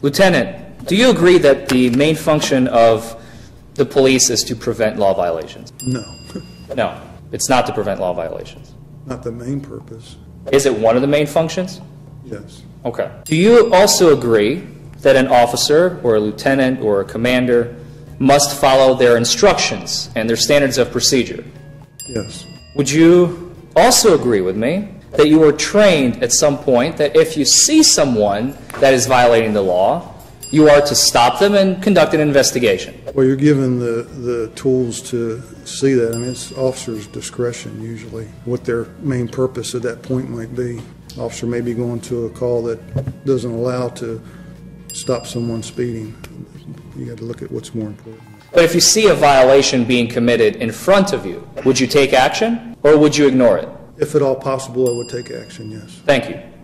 Lieutenant, do you agree that the main function of the police is to prevent law violations? No, No, it's not to prevent law violations. not the main purpose. Is it one of the main functions? Yes, Okay. Do you also agree that an officer or a lieutenant or a commander must follow their instructions and their standards of procedure? yes, Would you also agree with me that you were trained at some point that if you see someone that is violating the law, you are to stop them and conduct an investigation? well, you're given the, the tools to see that. I mean, it's officer's discretion usually, what their main purpose at that point might be. Officer may be going to a call that doesn't allow to stop someone speeding. You got to look at what's more important. But if you see a violation being committed in front of you, would you take action or would you ignore it? If at all possible, I would take action, yes. Thank you.